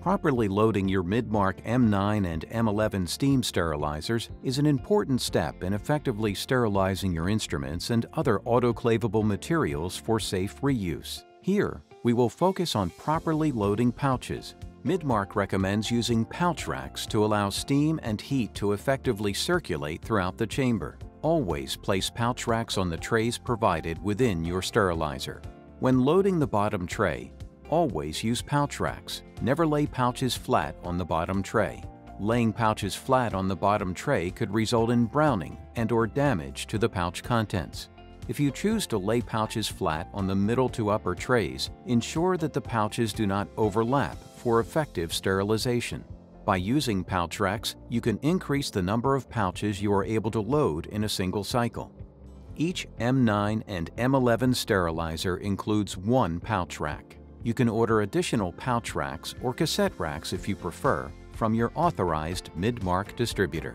Properly loading your Midmark M9 and M11 steam sterilizers is an important step in effectively sterilizing your instruments and other autoclavable materials for safe reuse. Here, we will focus on properly loading pouches. Midmark recommends using pouch racks to allow steam and heat to effectively circulate throughout the chamber. Always place pouch racks on the trays provided within your sterilizer. When loading the bottom tray, Always use pouch racks. Never lay pouches flat on the bottom tray. Laying pouches flat on the bottom tray could result in browning and or damage to the pouch contents. If you choose to lay pouches flat on the middle to upper trays, ensure that the pouches do not overlap for effective sterilization. By using pouch racks, you can increase the number of pouches you are able to load in a single cycle. Each M9 and M11 sterilizer includes one pouch rack. You can order additional pouch racks or cassette racks if you prefer from your authorized Midmark distributor.